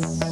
Bye.